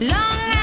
Long